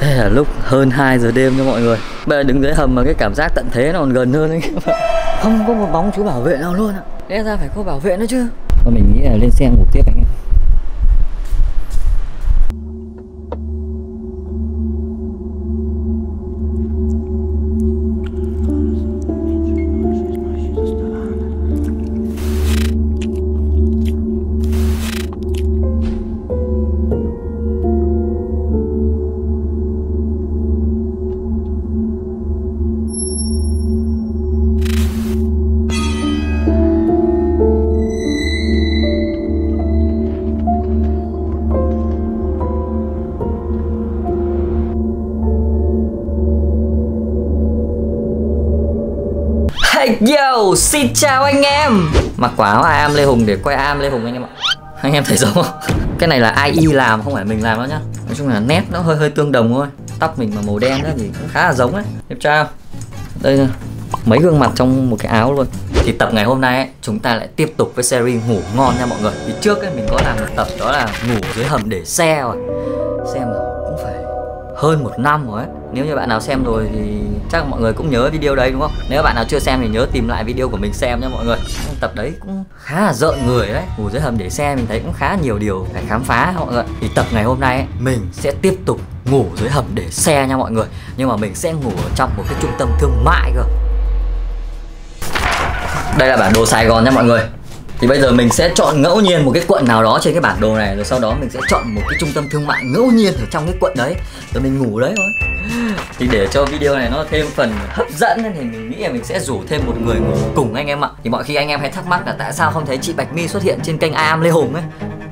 Thế là lúc hơn 2 giờ đêm cho mọi người. Bây giờ đứng dưới hầm mà cái cảm giác tận thế nó còn gần hơn đấy Không có một bóng chú bảo vệ nào luôn ạ. Lẽ ra phải có bảo vệ nữa chứ. Và mình nghĩ là lên xe ngủ tiếp anh em xin chào anh em. Mặc quả áo am Lê Hùng để quay am Lê Hùng anh em ạ. Anh em thấy giống không? Cái này là AI làm không phải mình làm đâu nhá. Nói chung là nét nó hơi hơi tương đồng thôi. Tóc mình mà màu đen đó thì cũng khá là giống đấy Đẹp trai không? Đây mấy gương mặt trong một cái áo luôn. Thì tập ngày hôm nay ấy, chúng ta lại tiếp tục với series ngủ ngon nha mọi người. Thì trước ấy, mình có làm một tập đó là ngủ dưới hầm để xe rồi. Xem mà cũng phải hơn một năm rồi ấy nếu như bạn nào xem rồi thì chắc mọi người cũng nhớ video đấy đúng không? Nếu bạn nào chưa xem thì nhớ tìm lại video của mình xem nha mọi người. Tập đấy cũng khá là rợn người đấy. Ngủ dưới hầm để xe mình thấy cũng khá nhiều điều phải khám phá mọi người. Thì tập ngày hôm nay ấy, mình sẽ tiếp tục ngủ dưới hầm để xe nha mọi người. Nhưng mà mình sẽ ngủ ở trong một cái trung tâm thương mại cơ. Đây là bản đồ Sài Gòn nha mọi người thì bây giờ mình sẽ chọn ngẫu nhiên một cái quận nào đó trên cái bản đồ này, Rồi sau đó mình sẽ chọn một cái trung tâm thương mại ngẫu nhiên ở trong cái quận đấy. Rồi mình ngủ đấy thôi. Thì để cho video này nó thêm phần hấp dẫn Thì mình nghĩ là mình sẽ rủ thêm một người ngủ cùng anh em ạ. Thì mọi khi anh em hay thắc mắc là tại sao không thấy chị Bạch My xuất hiện trên kênh Am Lê Hùng ấy.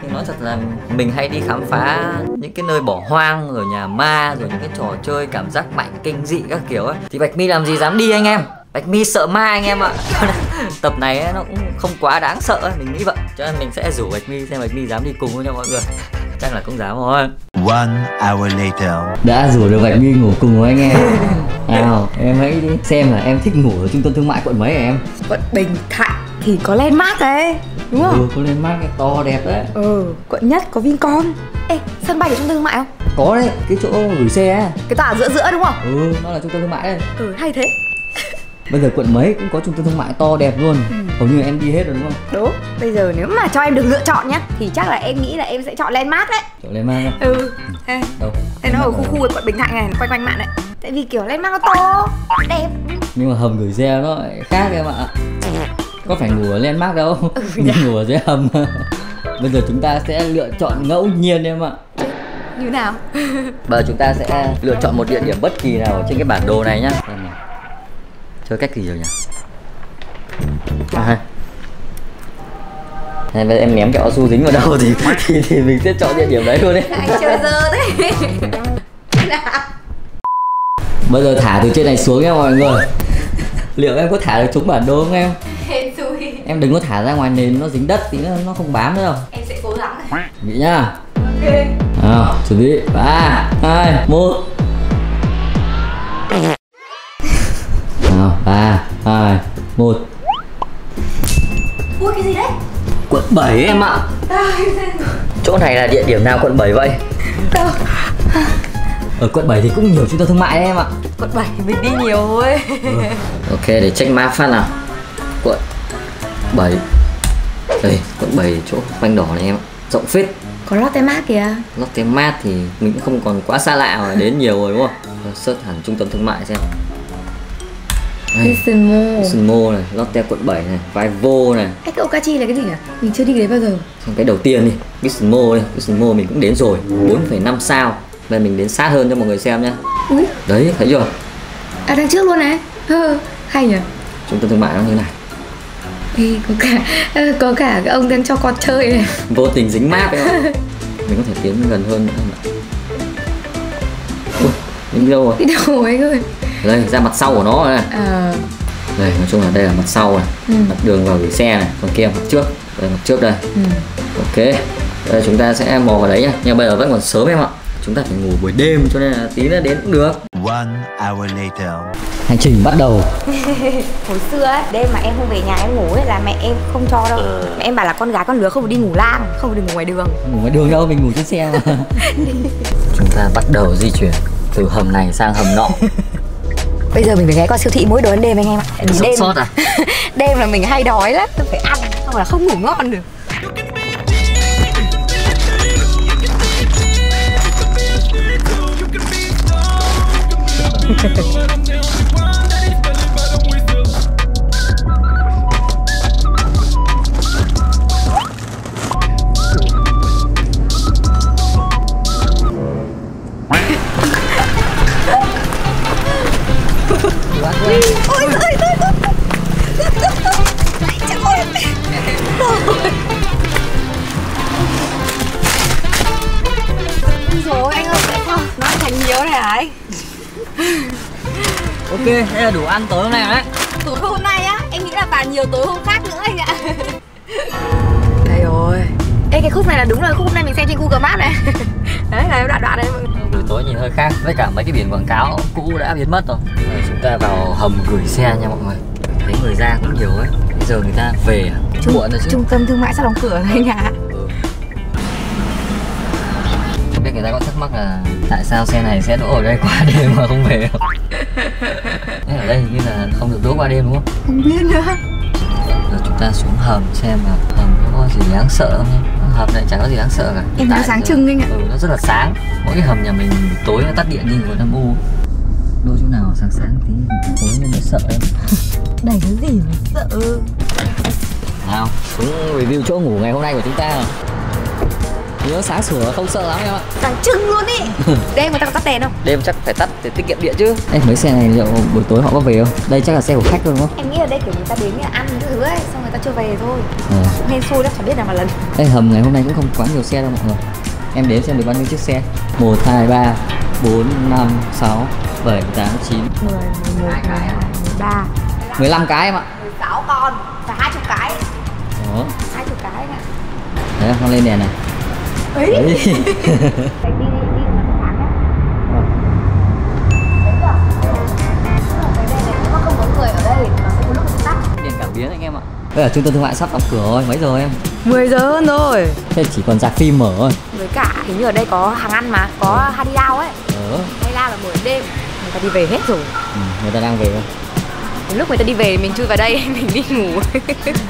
Thì nói thật là mình hay đi khám phá những cái nơi bỏ hoang, rồi nhà ma, rồi những cái trò chơi cảm giác mạnh, kinh dị các kiểu ấy. Thì bạch mi làm gì dám đi anh em? Bạch Mi sợ ma anh em ạ. Tập này ấy, nó cũng không quá đáng sợ ấy, Mình nghĩ vậy Cho nên mình sẽ rủ Bạch Mi xem Bạch Mi dám đi cùng với nha mọi người Chắc là cũng dám rồi One hour later. Đã rủ được Bạch Mi ngủ cùng với anh em Nào em hãy đi xem là em thích ngủ ở trung tâm thương mại quận mấy em Quận Bình Thạnh thì có landmark đấy Đúng không? Ừ có lên mát cái to đẹp đấy Ừ, quận nhất có Vincom Ê, sân bay ở trung tâm thương mại không? Có đấy cái chỗ gửi xe ấy. Cái tòa giữa giữa đúng không? Ừ nó là trung tâm thương mại đấy Ừ, hay thế Bây giờ quận mấy cũng có trung tâm thương mại to đẹp luôn. Hầu như em đi hết rồi đúng không? Đúng Bây giờ nếu mà cho em được lựa chọn nhá Thì chắc là em nghĩ là em sẽ chọn landmark đấy. Chỗ lên mát Ừ. Ê, đâu? Đây nó ở khu khu ở quận Bình Thạnh này, quanh quanh mạng đấy. Tại vì kiểu landmark nó to, đẹp. Nhưng mà hầm gửi xe nó khác em ạ. Có phải ngủ ở landmark đâu? Mình ngủ ở dưới hầm. Bây giờ chúng ta sẽ lựa chọn ngẫu nhiên em ạ. Như nào? Bây giờ chúng ta sẽ lựa chọn một địa điểm bất kỳ nào trên cái bản đồ này nhá. Chơi cách gì rồi nhỉ? À, hay. Hay bây giờ em ném kẹo su dính vào đâu thì, thì thì mình sẽ chọn địa điểm đấy luôn đấy Anh chơi dơ thế. Bây giờ thả từ trên này xuống nha mọi người. Liệu em có thả được trúng bản đồ không em? Hên xui. Em đừng có thả ra ngoài nền nó dính đất thì nó, nó không bám nữa đâu. Em sẽ cố gắng. Nghĩ nhá. Ok. À, chuẩn bị. Ba hai một 2, 1 Ui cái gì đấy? Quận 7 em ạ. Chỗ này là địa điểm nào quận 7 vậy? Ở quận 7 thì cũng nhiều trung tâm thương mại đấy em ạ. Quận 7 thì mình đi nhiều ấy ừ. Vâng. Ok để check map phát nào. Quận 7 Đây quận 7 chỗ quanh đỏ này em ạ. Rộng phết. Có Lotte Mart kìa. Lotte Mart thì mình cũng không còn quá xa lạ mà đến nhiều rồi đúng không? Search hẳn trung tâm thương mại xem. Vision Mall Vision Mall này, Lotte quận 7 này, Vivo này cái Okachi là cái gì nhỉ? Mình chưa đi cái đấy bao giờ Xong cái đầu tiên đi, Vision Mall đi Vision Mall mình cũng đến rồi 4,5 sao Đây mình đến sát hơn cho mọi người xem nhá Ui, Đấy, thấy chưa? à đằng trước luôn này Hơ, hay nhỉ? Trung tâm thương mại nó như này Ê, có cả có cả cái ông đang cho con chơi này Vô tình dính map ấy không? Mình có thể tiến gần hơn nữa không ạ? Ui, đến đâu rồi? Đi đâu anh ơi Đây, ra mặt sau của nó rồi này. À, Đây, nói chung là đây là mặt sau này. Ừ. Mặt đường vào gửi xe này, còn kia mặt trước. Đây, mặt trước đây. Ừ. Ok, Đây, chúng ta sẽ mò vào đấy nhá. Nhưng bây giờ vẫn còn sớm em ạ. Chúng ta phải ngủ buổi đêm cho nên là tí nữa đến cũng được. One hour later. Hành trình bắt đầu. Hồi xưa ấy, đêm mà em không về nhà em ngủ ấy là mẹ em không cho đâu. Mẹ em bảo là con gái con lứa không được đi ngủ lang, không được đi ngủ ngoài đường. Ngủ ngoài đường đâu, mình ngủ trên xe mà. Chúng ta bắt đầu di chuyển từ hầm này sang hầm nọ Bây giờ mình phải ghé qua siêu thị mỗi đồ ăn đêm anh em ạ. Vì đêm. sốt à? đêm là mình hay đói lắm Tôi phải ăn không là không ngủ ngon được ok đây là đủ ăn tối hôm nay rồi đấy. Tối hôm nay á? Em nghĩ là bàn nhiều tối hôm khác nữa anh ạ. Đây rồi. Ê cái khúc này là đúng là khúc hôm nay mình xem trên Google Maps này. Đấy là đoạn đoạn này buổi tối nhìn hơi khác với cả mấy cái biển quảng cáo cũ đã biến mất rồi. Bây chúng ta vào hầm gửi xe nha mọi người. Thấy người ra cũng nhiều ấy. Bây giờ người ta về à? muộn rồi chứ. Trung tâm thương mại sắp đóng cửa rồi anh ạ biết người ta có thắc mắc là tại sao xe này sẽ đỗ ở đây qua đêm mà không về không? Ở đây như là không được đỗ qua đêm đúng không? Không biết nữa. Giờ chúng ta xuống hầm xem là hầm có gì đáng sợ không nhé Hầm này chẳng có gì đáng sợ cả. Em Tại sáng giờ- trưng anh ạ. Ừ, nó rất là sáng. Mỗi cái hầm nhà mình tối nó tắt điện đi còn âm u. Đỗ chỗ nào sáng sáng tí tối nên nó sợ em. Đầy cái gì mà sợ? Nào, xuống review chỗ ngủ ngày hôm nay của chúng ta. nào Nhớ sáng sủa không sợ lắm em ạ. Sáng trưng luôn ý. Đây người ta có tắt đèn không? Đêm chắc phải tắt để tiết kiệm điện chứ. Ê, mấy xe này liệu buổi tối họ có về không? Đây chắc là xe của khách thôi đúng không? Em nghĩ là đây kiểu người ta đến nhà ăn cái thứ ấy Xong người ta chưa về thôi. Ờ. Hên xui lắm chẳng biết nào mà lần. Đây hầm ngày hôm nay cũng không quá nhiều xe đâu mọi người. Em đếm xem được bao nhiêu chiếc xe. 1, 2, 3, 4, 5, 6, 7, 8, 9 10, 11, 12, 13 15 cái em ạ. 16 con Và 20 cái. Đó. 20 cái anh ạ. Đấy con lên đèn này Ấy Đấy. Đấy, đi đi đi mà sáng nhá Thấy chưa? Tức là cái đèn này nếu mà không có người ở đây Nó sẽ có lúc nó tắt Đèn cảm biến anh em ạ. Bây giờ trung tâm thương mại sắp đóng cửa rồi, mấy giờ em? 10 giờ hơn rồi. Thế chỉ còn rạp phim mở thôi. Với cả hình như ở đây có hàng ăn mà Có Hadidao ấy. Ờ, Hadidao là mở đêm. Người ta đi về hết rồi. Ừ, người ta đang về Đến lúc người ta đi về mình chui vào đây mình đi ngủ.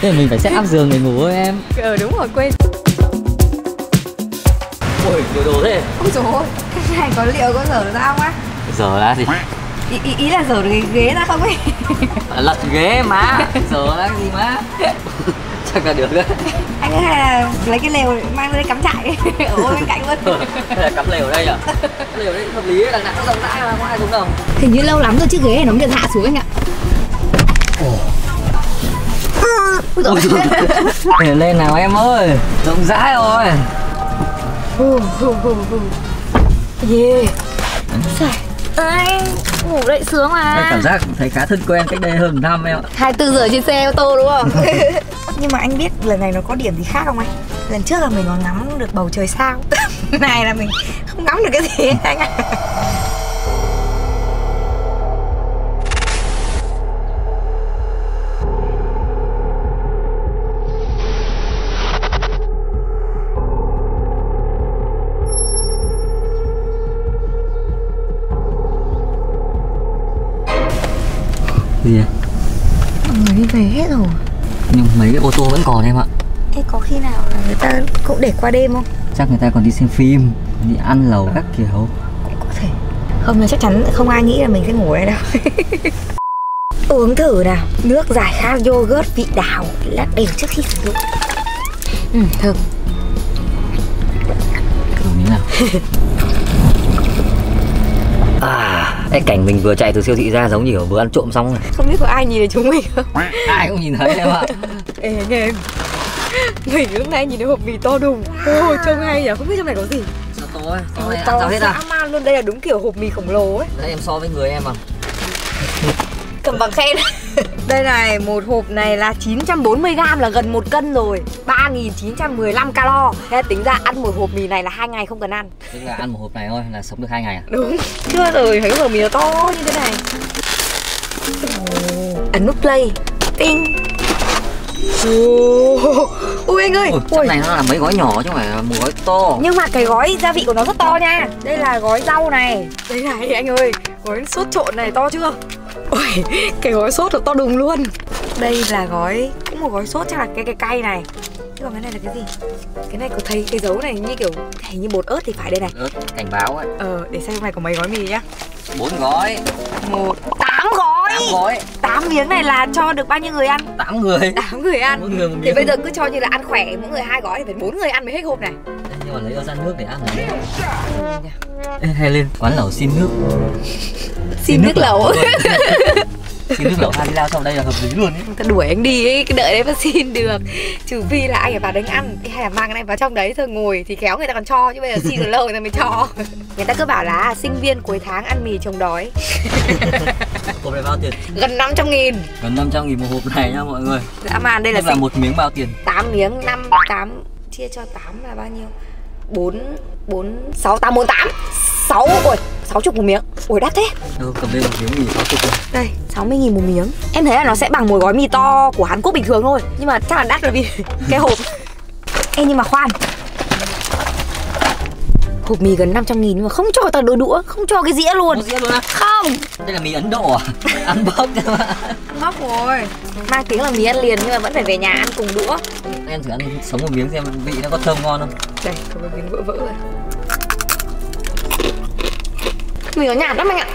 Thế mình phải set up giường để ngủ thôi em. Ờ đúng rồi quên Ôi, nhiều đồ thế. Ôi dồi ôi Cái này có liệu có dở ra không á? Giờ là gì? ý, ý, ý là dở cái ghế ra không ấy? Lật ghế Giờ là cái gì má Chắc là được đấy. Anh ơi hay là lấy cái lều mang ra đây cắm trại. Ở bên cạnh luôn. Hay là cắm lều ở đây à? Cái lều đấy hợp lý, đằng nào nó rộng rãi mà, có ai xuống đâu Hình như lâu lắm rồi chiếc ghế này nó mới được hạ xuống anh ạ. Ôi dồi lên nào em ơi Rộng rãi rồi Hù hù hù Yeah. Ngủ dậy sướng mà. Cảm giác thấy khá thân quen cách đây hơn năm em ạ. 24 giờ trên xe ô tô đúng không? Nhưng mà anh biết lần này nó có điểm gì khác không anh? Lần trước là mình còn ngắm được bầu trời sao? Này là mình không ngắm được cái gì anh ạ Gì à? Mọi người đi về hết rồi. Nhưng mấy cái ô tô vẫn còn em ạ. Thế có khi nào là người ta cũng để qua đêm không? Chắc người ta còn đi xem phim Đi ăn lẩu các kiểu. Cũng có thể. Hôm nay chắc chắn không ai nghĩ là mình sẽ ngủ ở đây đâu. Uống thử nào. Nước giải khát yogurt vị đào Lát đều trước khi sử dụng. Ừ, thơm. Thử miếng nào À, cái cảnh mình vừa chạy từ siêu thị ra giống như kiểu vừa ăn trộm xong. Rồi Không biết có ai nhìn thấy chúng mình không? Ai cũng nhìn thấy em ạ. Ê anh em. Mình lúc nãy nhìn thấy hộp mì to đùng. Ồ trông hay nhỉ, không biết trong này có gì. Sao to ấy, to này sao hết à. man luôn, đây là đúng kiểu hộp mì khổng lồ ấy. Đấy em so với người em à. Cầm bằng khen Đây này, một hộp này là 940g là gần một cân rồi. 3.915 calo. Thế tính ra ăn một hộp mì này là hai ngày không cần ăn. Tức là ăn một hộp này thôi là sống được hai ngày à? Đúng. Chưa giờ thấy hộp mì nó to như thế này. Ấn nút play. Tinh Ồ, Ui anh ơi. Ui, Ui. này nó là mấy gói nhỏ chứ không phải là một gói to. Nhưng mà cái gói gia vị của nó rất to nha. Đây là gói rau này. Đây này anh ơi Gói sốt trộn này to chưa Ui, cái gói sốt là to đùng luôn. Đây là gói Cũng một gói sốt chắc là cái cái cay này. Chứ còn cái này là cái gì? Cái này có thấy cái dấu này như kiểu Hình như bột ớt thì phải đây này. Ớt cảnh báo ấy Ờ để xem trong này có mấy gói mì nhá. Bốn gói. Một Tám gói. Tám gói. Tám miếng này là cho được bao nhiêu người ăn? Tám người. Tám người ăn. Mỗi người một Thì miếng. bây giờ cứ cho như là ăn khỏe Mỗi người hai gói thì phải bốn người ăn mới hết hộp này nhưng mà lấy ra nước để ăn này. Ê, hay lên quán lẩu xin nước. Xin nước lẩu. Xin nước. Lẩu hai lao sau đây là hợp lý luôn ấy. Ta đuổi anh đi ấy cái đợi đấy mà xin được. Trừ phi là anh phải vào đánh ăn hay là mang cái này vào trong đấy thôi ngồi thì kéo người ta còn cho chứ bây giờ xin được lâu người ta mới cho. Người ta cứ bảo là sinh viên cuối tháng ăn mì chống đói. Hộp này bao tiền? Gần 500 nghìn. Gần 500 nghìn một hộp này nha mọi người. Dã man đây là, là một miếng bao tiền? 8 miếng 5 8 chia cho 8 là bao nhiêu 4 4 6 8 4 8 6 ui 6 chục một miếng. Ui đắt thế. Đâu cầm đây một miếng mì sáu chục đây 60 nghìn một miếng. Em thấy là nó sẽ bằng một gói mì to của Hàn Quốc bình thường thôi. Nhưng mà chắc là đắt là vì cái hộp. Ê nhưng mà khoan Hộp mì gần 500 nghìn nhưng mà không cho tao đôi đũa Không cho cái dĩa luôn. Dĩa luôn á? Không. Đây là mì ấn độ à? Ăn bốc cơ mà. Ngốc rồi. Mang tiếng là mì ăn liền nhưng mà vẫn phải về nhà ăn cùng đũa. Em thử ăn sống một miếng xem vị nó có thơm ngon không. Đây có một miếng vỡ vỡ rồi. Mì nó nhạt lắm anh ạ.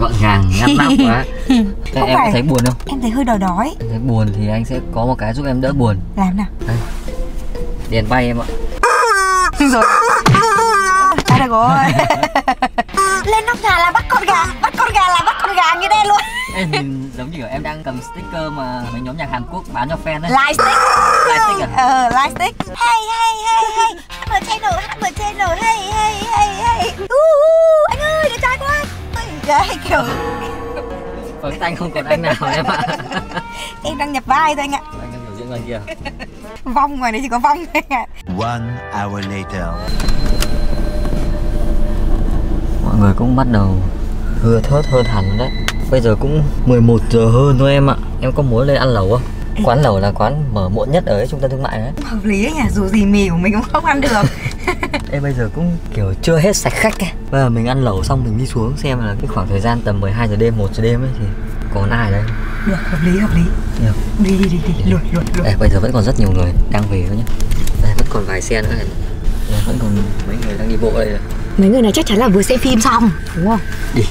Gọn gàng ngắt nắp quá. Thế Không em có phải. thấy buồn không? Em thấy hơi đói đói. Em thấy buồn thì anh sẽ có một cái giúp em đỡ buồn. Làm nào. Đèn bay em ạ. Rồi À được rồi. Lên nóc nhà là bắt con gà Bắt con gà là bắt con gà như đen luôn. Em nhìn giống như kiểu em đang cầm sticker mà mấy nhóm nhạc Hàn Quốc bán cho fan đấy Lightstick Lightstick à? Ờ, lightstick Hey, hey, hey, hey. HM channel, HM channel. Hey, hey, hey, hey. Uh, uh, Anh ơi, đẹp trai quá. Đấy, kiểu Vâng anh không còn anh nào em ạ. Em đang nhập vai thôi anh ạ. Anh em biểu diễn ngoài kia Vong ngoài đấy chỉ có vong thôi anh ạ. One hour later. Mọi người cũng bắt đầu thưa thớt hơn hẳn đấy. Bây giờ cũng 11 giờ hơn thôi em ạ. Em có muốn lên ăn lẩu không? Quán lẩu là quán mở muộn nhất ở trung tâm thương mại đấy. Hợp lý ấy nhỉ, dù gì mì của mình cũng không ăn được. Em bây giờ cũng kiểu chưa hết sạch khách ấy. Bây giờ mình ăn lẩu xong mình đi xuống xem là cái khoảng thời gian tầm 12 giờ đêm, 1 giờ đêm ấy thì còn ai đấy. Được, hợp lý, hợp lý. Được. Đi, đi, đi, đi, lùi, lùi, lùi Đây, bây giờ vẫn còn rất nhiều người đang về thôi nhá. Đây, vẫn còn vài xe nữa này Đây, vẫn còn mấy người đang đi bộ đây này. Mấy người này chắc chắn là vừa xem phim. Xong. Đúng không? Đi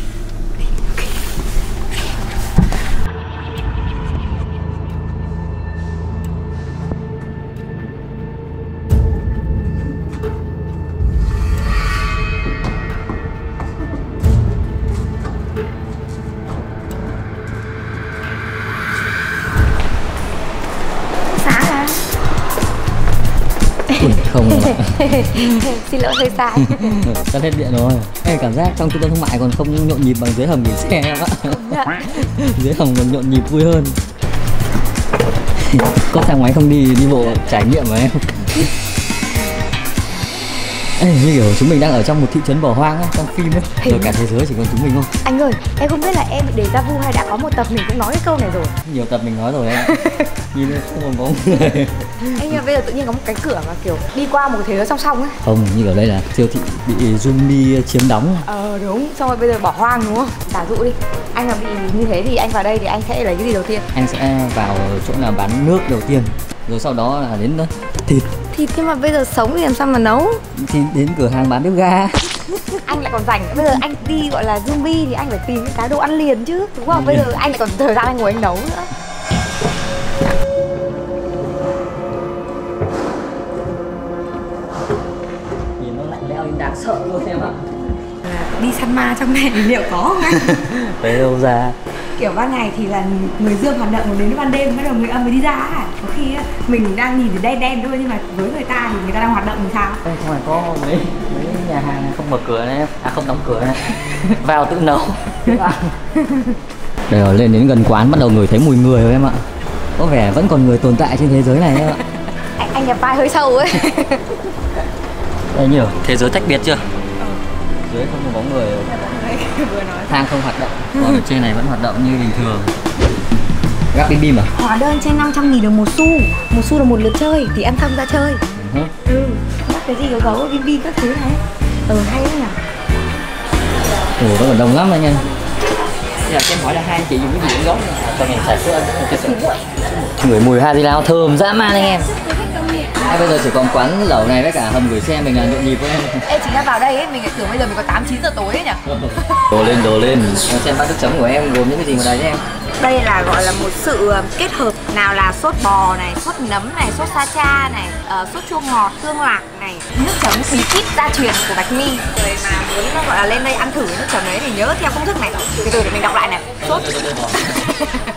Xin lỗi hơi sai. Tắt hết điện rồi. Em cảm giác trong trung tâm thương mại còn không nhộn nhịp bằng dưới hầm gửi xe em ạ. Dưới hầm còn nhộn nhịp vui hơn. Có thang máy không đi đi bộ trải nghiệm mà em Ê, như kiểu chúng mình đang ở trong một thị trấn bỏ hoang á, trong phim ấy. Rồi cả thế giới chỉ còn chúng mình thôi. Anh ơi, em không biết là em bị déjà vu hay đã có một tập mình cũng nói cái câu này rồi. Nhiều tập mình nói rồi em. Ạ Nhìn không còn có người. Anh mà bây giờ tự nhiên có một cái cửa mà kiểu đi qua một thế giới song song ấy Không, như ở đây là siêu thị bị zombie chiếm đóng. Ờ đúng, xong rồi bây giờ bỏ hoang đúng không? Giả dụ đi, anh mà bị như thế thì anh vào đây thì anh sẽ lấy cái gì đầu tiên? Anh sẽ vào chỗ nào bán nước đầu tiên. Rồi sau đó là đến ờ, thịt Thịt nhưng mà bây giờ sống thì làm sao mà nấu? Thì đến cửa hàng bán bếp ga Anh lại còn rảnh, bây giờ anh đi gọi là zombie thì anh phải tìm cái đồ ăn liền chứ Đúng không? Bây giờ anh lại còn thời gian anh ngồi anh nấu nữa Nhìn nó lạnh lẽo đáng sợ luôn em ạ Đi săn ma trong này liệu có không anh? Đấy đâu ra kiểu ban ngày thì là người dương hoạt động còn đến ban đêm bắt đầu người âm mới đi ra ấy. có khi mình đang nhìn thì đen đen thôi nhưng mà với người ta thì người ta đang hoạt động thì sao? Không phải có mấy mấy nhà hàng không mở cửa này em À không đóng cửa này. Vào tự nấu. Tự ăn. Đây rồi lên đến gần quán bắt đầu ngửi thấy mùi người rồi em ạ. Có vẻ vẫn còn người tồn tại trên thế giới này em ạ. Anh, anh nhập vai hơi sâu ấy. Đây nhiều. Thế giới tách biệt chưa? Dưới không có bóng người vừa nói. Thang không hoạt động Còn trên này vẫn hoạt động như bình thường. Gắp bim bim à? Hóa đơn trên 500 nghìn được một xu. Một xu là một lượt chơi Thì em tham gia chơi. Hả? Ừ Bắt cái gì gấu gấu bim bim các thứ này. Ừ hay lắm nhỉ. Ồ nó còn đông lắm anh em Giờ em hỏi là hai anh chị dùng cái gì cũng giống Còn mình xài sữa Ngửi mùi hai lao thơm dã man anh em à, Bây giờ chỉ còn quán lẩu này với cả hầm gửi xe mình là nhộn nhịp với em Ê chính ra vào đây ấy, mình lại tưởng bây giờ mình có 8 9 giờ tối ấy nhỉ Đồ lên đồ lên Em xem bát nước chấm của em gồm những cái gì vào đấy nhé em Đây là gọi là một sự ờ, kết hợp nào là sốt bò này, sốt nấm này, sốt sa cha này, ờ, sốt chua ngọt, tương lạc này, nước chấm bí kíp gia truyền của Bạch My. Người mà muốn nó gọi là lên đây ăn thử cái nước chấm đấy thì nhớ theo công thức này. Từ từ để mình đọc lại này. Sốt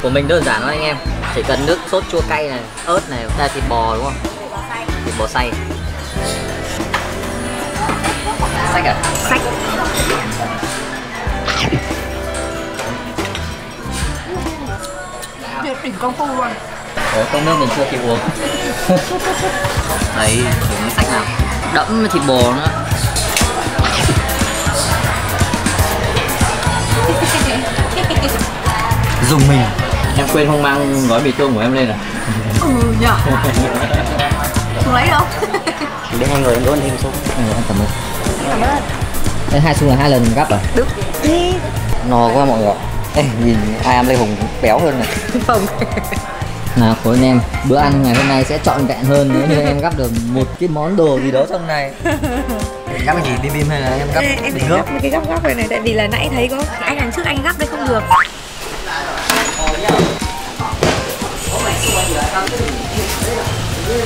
Của mình đơn giản thôi anh em Chỉ cần nước sốt chua cay này, ớt này, là thịt bò đúng không? Bò xay Xách à? sách. Tuyệt đỉnh công phu luôn. Ủa công nước mình chưa kịp uống Đấy, thử nó xách nào Đẫm thịt bò nữa Dùng mình Em quên không mang gói mì tôm của em lên à? Ừ nhỉ. Xuống lấy đâu? Để hai người em đổ anh thêm số Ừ, em cảm ơn Cảm ơn. Đây hai xu là hai lần gấp à? Đúng. Đi. No quá mọi người Ê, nhìn ai ăn Lê Hùng béo hơn này Không. Nào khối anh em, bữa ăn ngày hôm nay sẽ trọn vẹn hơn nếu như em gắp được một cái món đồ gì đó trong này Gắp cái gì, bim bim hay là em gắp Ê, em nước? gắp một cái góc góc này này tại vì là nãy thấy có anh đằng trước anh gắp đây không được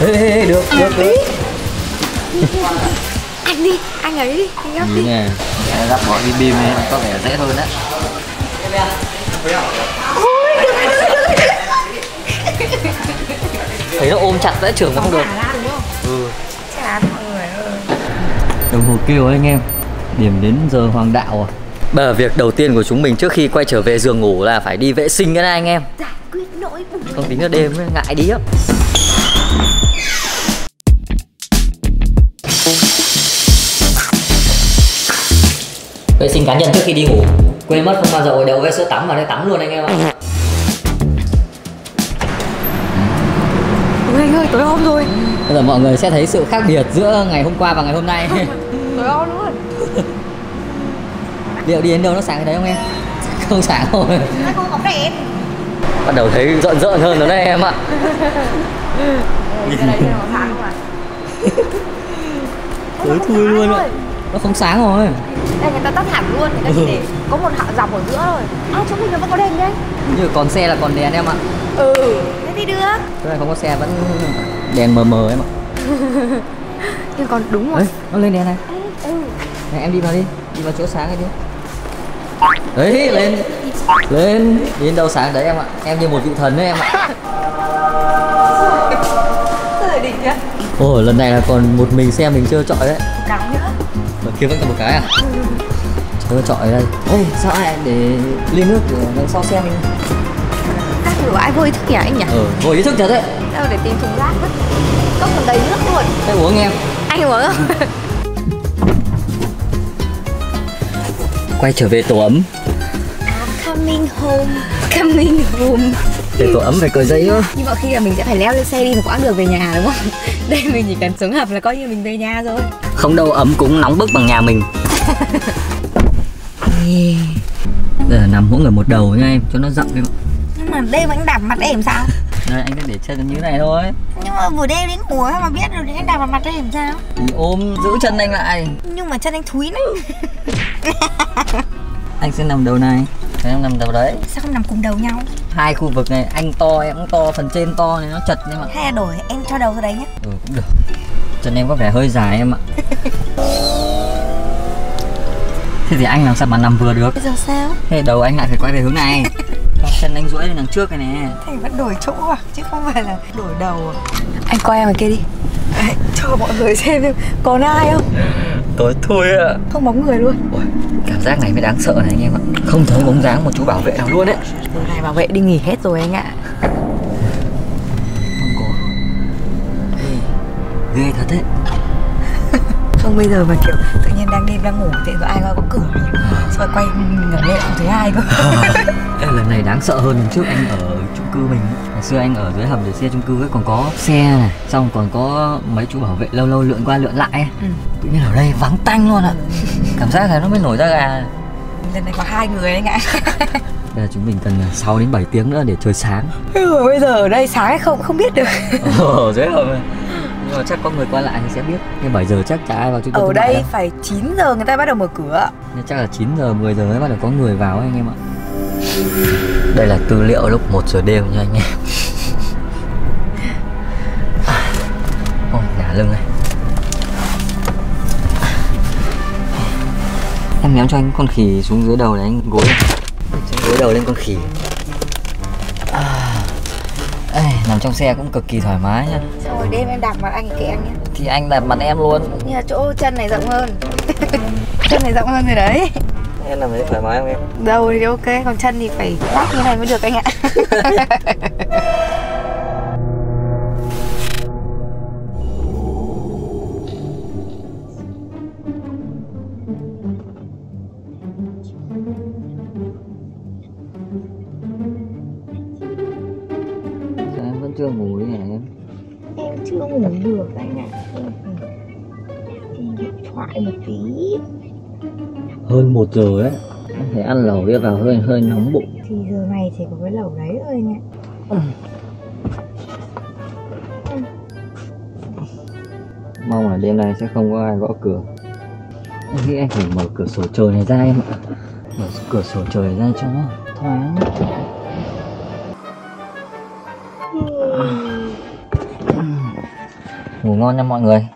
Ê, ê, ê, được, được, được. Anh đi anh ấy đi anh gắp đi. Nè, em gắp bỏ bim bim này có vẻ dễ hơn đấy. Thấy nó ôm chặt vẽ trưởng mà không được. Ừ. Chả mọi người ơi. Đồng hồ kêu anh em. Điểm đến giờ hoàng đạo à. Bây giờ việc đầu tiên của chúng mình trước khi quay trở về giường ngủ là phải đi vệ sinh cái này anh em. Giải quyết nỗi buồn. Không tính là đêm ấy, ngại đi á Vệ sinh cá nhân trước khi đi ngủ. Quên mất không bao giờ đậu với sữa tắm vào đây tắm luôn anh em ạ. Ôi anh ơi tối hôm rồi. Bây giờ mọi người sẽ thấy sự khác biệt giữa ngày hôm qua và ngày hôm nay. Tối hôm luôn. Liệu đi đến đâu nó sáng cái đấy không em? Không sáng rồi. Anh không bóng đèn. Bắt đầu thấy rợn rợn hơn rồi đấy em ạ. Nó Tối thui luôn ạ Nó không sáng rồi đây người ta tắt hẳn luôn người ta chỉ để có một hạ dọc ở giữa thôi. À chỗ mình nó vẫn có đèn đấy Như còn xe là còn đèn em ạ. Ừ thế thì được. Chỗ này không có xe vẫn đèn mờ mờ em ạ. Nhưng còn đúng rồi. Đấy, nó lên đèn này. Ừ Này em đi vào đi Đi vào chỗ sáng này đi. Đấy, lên. Lên đến đâu sáng đấy em ạ. Em như một vị thần đấy em ạ. Ồ, lần này là còn một mình xe mình chưa chọi đấy. Nữa Ở kia vẫn còn một cái à? Chưa chọi đây. Ôi, sao ai để ly nước ở đằng sau xe mình Các đồ ai vô ý thức nhỉ anh nhỉ? Ờ, vô ý thức thật đấy. Đâu để tìm thùng rác mất. Cốc còn đầy nước luôn. Thế uống em Anh uống. Không? Quay trở về tổ ấm. Coming home. Coming home. Để tổ ấm phải cởi giấy nữa Nhưng mà khi là mình sẽ phải leo lên xe đi một quãng đường về nhà đúng không? Đây mình chỉ cần xuống hầm là coi như mình về nhà rồi. Không đâu ấm cũng nóng bức bằng nhà mình. Là nằm mỗi người một đầu nha em Cho nó rộng em. Ạ Nhưng mà đêm anh đạp mặt em sao? Đây anh cứ để chân như này thôi. Nhưng mà buổi đêm đến ngủ mà biết rồi anh đạp vào mặt em sao? Thì ôm giữ chân anh lại. Nhưng mà chân anh thúi lắm. Anh sẽ nằm đầu này. Thế em nằm đầu đấy. Sao không nằm cùng đầu nhau? Hai khu vực này anh to em cũng to Phần trên to này nó chật em ạ. Hay là đổi em cho đầu ra đấy nhé Ừ cũng được. Chân em có vẻ hơi dài em ạ. Thế thì anh làm sao mà nằm vừa được? Bây giờ sao? Thế đầu anh lại phải quay về hướng này. Chân anh duỗi lên đằng trước này nè. Thầy vẫn đổi chỗ à? Chứ không phải là đổi đầu à? Anh coi em ở kia đi. Đấy, Cho mọi người xem xem Còn ai không? Tối thui ạ. Không bóng người luôn. Ôi, Cảm giác này mới đáng sợ này anh em ạ. Không thấy bóng dáng một chú bảo vệ nào luôn đấy Giờ này bảo vệ đi nghỉ hết rồi anh ạ. Không có. Ghê, ghê thật đấy Không bây giờ mà kiểu tự nhiên đang đêm đang ngủ thì có ai có cửa Rồi quay ngẩng lên không thấy ai cơ. Ê, lần này đáng sợ hơn lần trước anh ở cư mình ngày xưa anh ở dưới hầm để xe chung cư ấy còn có xe này xong còn có mấy chú bảo vệ lâu lâu lượn qua lượn lại ấy. Ừ. tự nhiên ở đây vắng tanh luôn ạ. Cảm giác là nó mới nổi ra gà. Lần này có hai người anh ạ. Bây giờ chúng mình cần 6 đến 7 tiếng nữa để trời sáng. Ừ, bây giờ ở đây sáng hay không không biết được. Ồ, dễ rồi Nhưng mà chắc có người qua lại thì sẽ biết. Nhưng 7 giờ chắc chả ai vào chung cư ở đây phải 9 giờ người ta bắt đầu mở cửa Nhưng chắc là 9 giờ 10 giờ mới bắt đầu có người vào ấy, anh em ạ Đây là tư liệu lúc 1 giờ đêm nha anh em. Ôi, ngả lưng này. Em ném cho anh con khỉ xuống dưới đầu để anh gối gối đầu lên con khỉ. À, ê, Nằm trong xe cũng cực kỳ thoải mái nha xong rồi đêm em đặt mặt anh kệ anh nhé Thì anh đặt mặt em luôn. Như là chỗ chân này rộng hơn. Chân này rộng hơn rồi đấy Em làm thấy thoải mái không em? đầu thì ok còn chân thì phải lắc như này mới được anh ạ Sao em vẫn chưa ngủ đấy hả em? em chưa ngủ được anh ạ nhìn điện thoại một tí Hơn 1 giờ đấy Em thấy ăn lẩu kia vào hơi hơi nóng bụng. Thì giờ này chỉ có cái lẩu đấy thôi anh ạ Mong là đêm nay sẽ không có ai gõ cửa. Em nghĩ anh phải mở cửa sổ trời này ra em ạ. Mở cửa sổ trời này ra cho nó thoáng. Ngủ ngon nha mọi người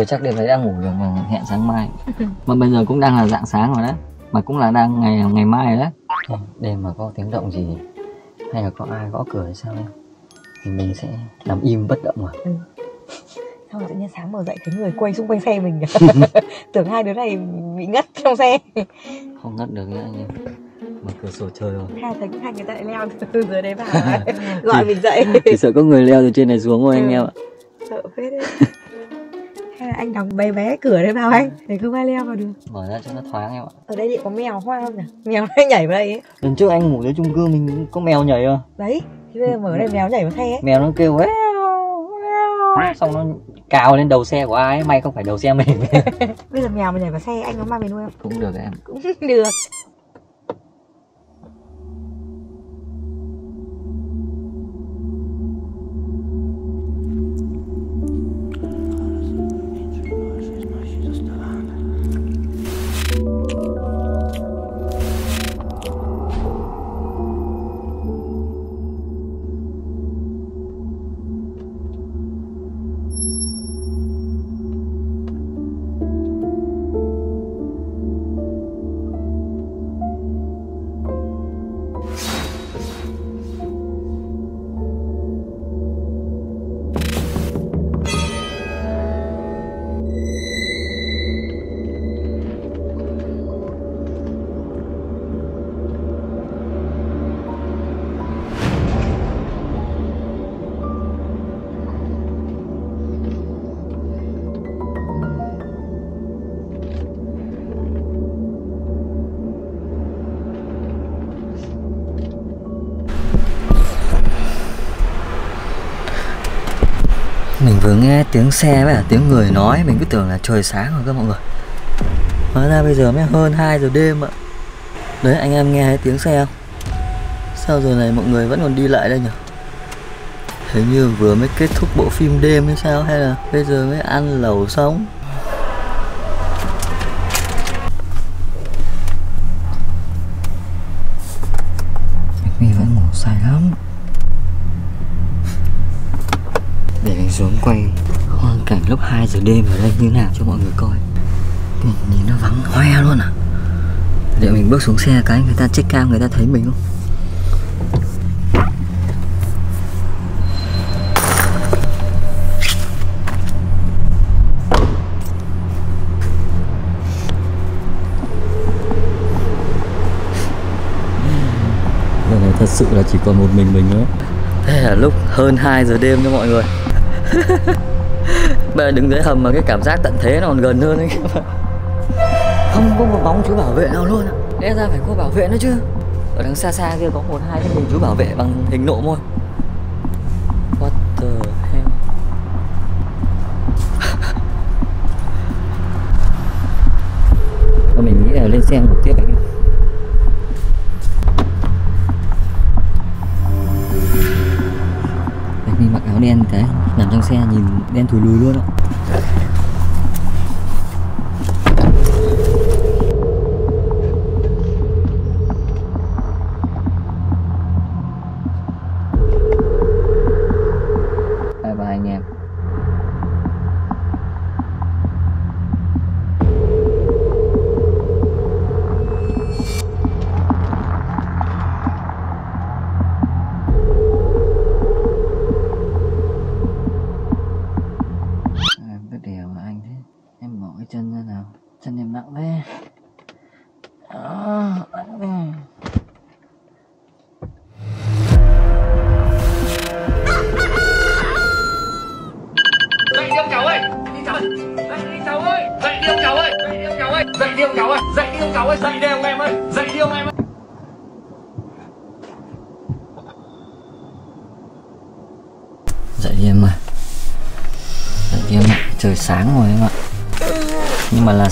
Chưa chắc đêm nay đang ngủ được mà hẹn sáng mai. Mà bây giờ cũng đang là dạng sáng rồi đấy. Mà cũng là đang ngày ngày mai rồi đấy. Ờ, Đêm mà có tiếng động gì Hay là có ai gõ cửa hay sao em Thì mình sẽ nằm im bất động à xong rồi tự nhiên sáng mở dậy thấy người quay xung quanh xe mình. Tưởng hai đứa này bị ngất trong xe. Không ngất được nữa anh em Mở cửa sổ trời rồi. Hai thấy hai người ta lại leo từ dưới đấy vào gọi mình dậy. Chỉ sợ có người leo từ trên này xuống thôi anh Ừ. em ạ. Sợ phết đấy anh đóng bé bé cửa đấy vào anh. Để không ai leo vào được. Mở ra cho nó thoáng em ạ. Ở đây có mèo hoang không nhỉ? Mèo nó nhảy vào đây ấy. Lần trước anh ngủ dưới chung cư mình có mèo nhảy à đấy thì bây giờ mở đây mèo nhảy vào xe ấy. Mèo nó kêu "Éo, éo", Xong nó cào lên đầu xe của ai ấy. May không phải đầu xe mình. Bây giờ mèo mà nhảy vào xe anh có mang về nuôi không? Cũng được em. Cũng được vừa nghe tiếng xe với cả tiếng người nói, Mình cứ tưởng là trời sáng rồi các mọi người. Hóa ra bây giờ mới hơn 2 giờ đêm ạ. Đấy, anh em nghe thấy tiếng xe không? Sao giờ này mọi người vẫn còn đi lại đây nhỉ? Hình như vừa mới kết thúc bộ phim đêm hay sao? Hay là bây giờ mới ăn lẩu xong My vẫn ngủ say lắm Để mình xuống quay hoang cảnh lúc 2 giờ đêm ở đây như nào cho mọi người coi. Nhìn, nhìn nó vắng hoe luôn à? Liệu mình bước xuống xe cái người ta check cam người ta thấy mình không? Giờ này thật sự là chỉ còn một mình mình nữa Thế là lúc hơn 2 giờ đêm cho mọi người Bây đứng dưới hầm mà cái cảm giác tận thế nó còn gần hơn ấy. Không có một bóng chú bảo vệ nào luôn ạ. Lẽ ra phải có bảo vệ nữa chứ. Ở đằng xa xa kia có một hai cái hình chú bảo vệ bằng hình nộ môi what the hell? Mình nghĩ là lên xe ngủ tiếp Anh mình mặc áo đen cái nằm trong xe nhìn đen thùi lùi luôn ạ.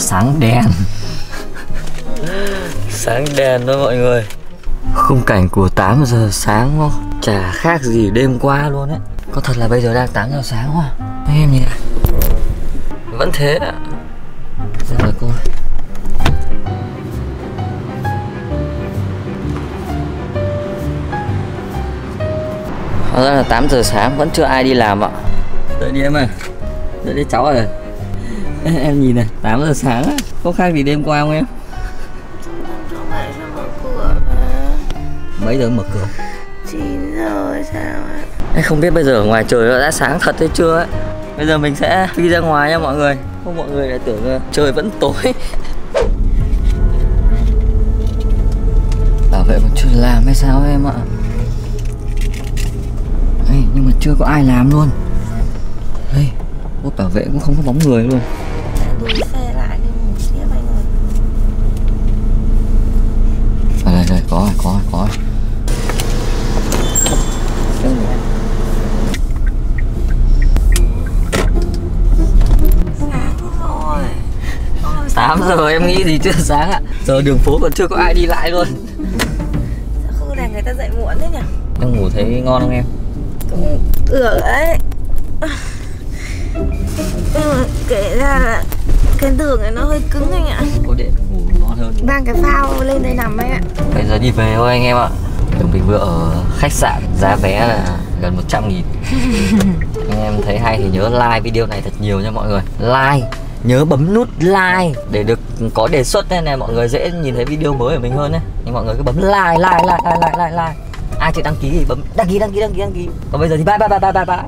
Sáng đèn Sáng đèn thôi mọi người. Khung cảnh của 8 giờ sáng không Chả khác gì đêm qua luôn ấy. Có thật là bây giờ đang 8 giờ sáng không Anh em nhìn này. Vẫn thế ạ. Là coi Hóa ra là 8 giờ sáng vẫn chưa ai đi làm ạ. Đợi đi em ơi. Đợi đi cháu ơi Em nhìn này 8 giờ sáng á. Có khác gì đêm qua không em? Tại sao mở cửa mà Mấy giờ mở cửa? 9 giờ sao ạ. Em không biết bây giờ ở ngoài trời nó đã sáng thật hay chưa ấy Bây giờ mình sẽ đi ra ngoài nha mọi người. Không mọi người lại tưởng trời vẫn tối. Bảo vệ còn chưa làm hay sao em ạ? Ê, Nhưng mà chưa có ai làm luôn. Ê, bảo vệ cũng không có bóng người luôn có rồi có. Rồi có rồi. Sáng rồi Ôi, 8 giờ em nghĩ gì chưa? Sáng ạ. Giờ đường phố còn chưa có ai đi lại luôn. Sao không để người ta dậy muộn thế nhỉ? Em ngủ thấy ngon không em? Cũng được đấy. Nhưng mà kể ra là Cái tường này nó hơi cứng anh ạ. Có điện Mang cái phao lên đây nằm anh ạ. Bây giờ đi về thôi anh em ạ. Đường mình vừa ở khách sạn Giá vé là gần 100 nghìn. Anh em thấy hay thì nhớ like video này thật nhiều nha mọi người. Like Nhớ bấm nút like để được có đề xuất này, này mọi người dễ nhìn thấy video mới của mình hơn nhé. Nhưng mọi người cứ bấm like like like like like like, like. Ai chưa đăng ký thì bấm đăng ký đăng ký đăng ký đăng ký. Còn bây giờ thì bye bye bye bye bye bye